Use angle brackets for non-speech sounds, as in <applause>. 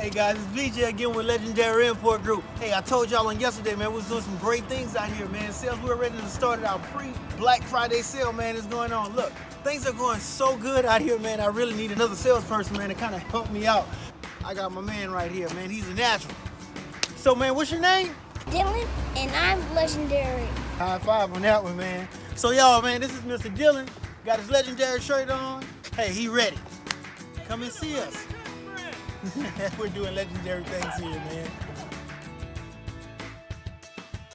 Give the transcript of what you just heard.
Hey guys, it's VJ again with Legendary Import Group. Hey, I told y'all on yesterday, man, we was doing some great things out here, man. Sales, we're ready to start our pre-Black Friday sale, man, is going on. Look, things are going so good out here, man. I really need another salesperson, man, to kind of help me out. I got my man right here, man. He's a natural. So, man, what's your name? Dylan, and I'm legendary. High five on that one, man. So, y'all, man, this is Mr. Dylan. Got his legendary shirt on. Hey, he ready. Come and see us. <laughs> We're doing legendary things here, man.